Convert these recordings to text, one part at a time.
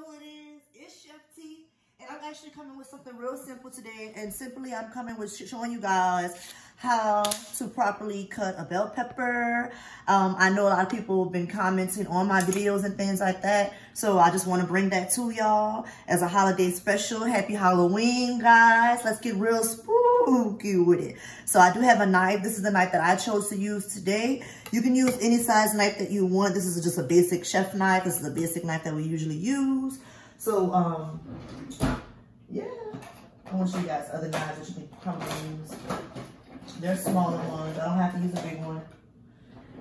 know I'm actually coming with something real simple today. And simply, I'm coming with showing you guys how to properly cut a bell pepper. Um, I know a lot of people have been commenting on my videos and things like that. So I just want to bring that to y'all as a holiday special. Happy Halloween, guys. Let's get real spooky with it. So I do have a knife. This is the knife that I chose to use today. You can use any size knife that you want. This is just a basic chef knife. This is a basic knife that we usually use. So, um. I want to show you guys other knives that you can probably use. They're smaller ones. I don't have to use a big one.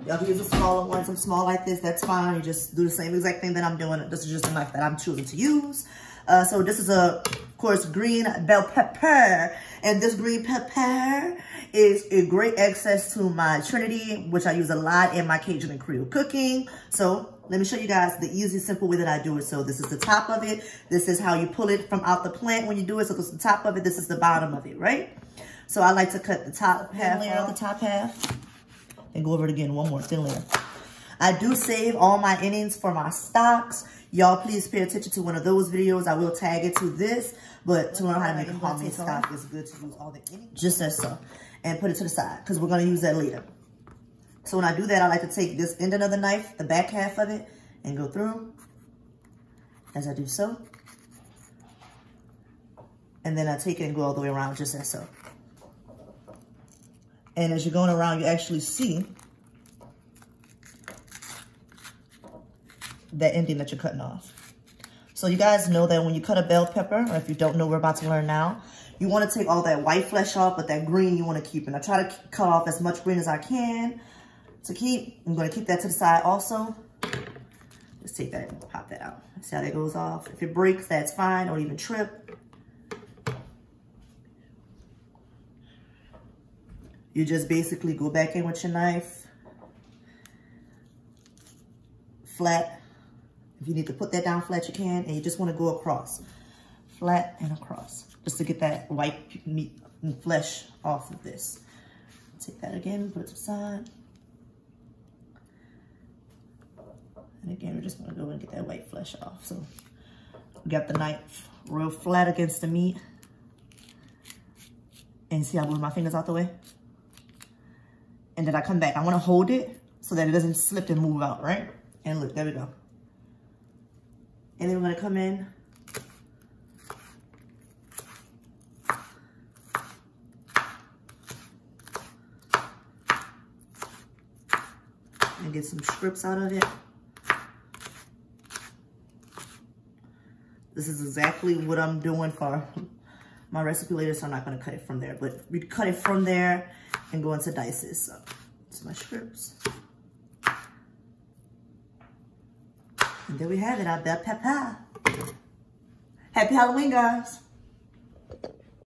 Y'all can use a smaller one. Some small like this, that's fine. You just do the same exact thing that I'm doing. This is just a knife that I'm choosing to use. Uh, so this is a, of course, green bell pepper. And this green pepper is a great access to my Trinity, which I use a lot in my Cajun and Creole cooking. So let me show you guys the easy, simple way that I do it. So this is the top of it. This is how you pull it from out the plant when you do it. So this is the top of it. This is the bottom of it, right? So I like to cut the top half layer the top half and go over it again. One more thin layer. I do save all my innings for my stocks. Y'all please pay attention to one of those videos. I will tag it to this, but to learn how to make a homemade stock, it's good to use all the innings. Just as so. And put it to the side because we're going to use that later. So when I do that, I like to take this end of the knife, the back half of it, and go through as I do so. And then I take it and go all the way around just as so. And as you're going around, you actually see that ending that you're cutting off. So you guys know that when you cut a bell pepper, or if you don't know, we're about to learn now, you want to take all that white flesh off, but that green you want to keep. And I try to cut off as much green as I can to keep. I'm going to keep that to the side also. Just take that and pop that out. See how that goes off. If it breaks, that's fine. Don't even trip. You just basically go back in with your knife. Flat. If you need to put that down flat, you can. And you just want to go across. Flat and across. Just to get that white meat and flesh off of this. Take that again, put it to the side. And again, we're just gonna go and get that white flesh off. So we got the knife real flat against the meat. And see how I move my fingers out the way? and then I come back. I want to hold it so that it doesn't slip and move out, right? And look, there we go. And then we're going to come in. And get some strips out of it. This is exactly what I'm doing for my recipe later, so I'm not going to cut it from there. But we cut it from there and go into dices. So it's my strips. And there we have it, our bell pepper. Happy Halloween, guys.